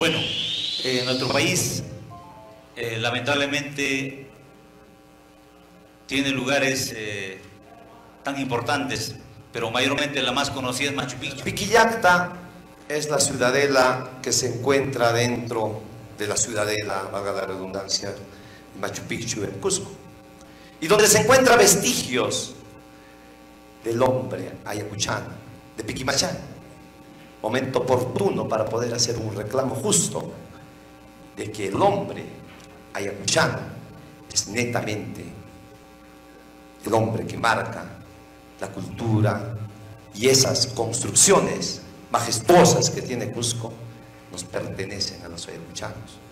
Bueno, en nuestro país eh, lamentablemente tiene lugares eh, tan importantes, pero mayormente la más conocida es Machu Picchu. Piquillacta es la ciudadela que se encuentra dentro de la ciudadela, valga la redundancia, Machu Picchu en Cusco, y donde se encuentran vestigios del hombre ayacuchano, de Piquimachán. Momento oportuno para poder hacer un reclamo justo de que el hombre ayacuchano es netamente el hombre que marca la cultura y esas construcciones majestuosas que tiene Cusco nos pertenecen a los ayacuchanos.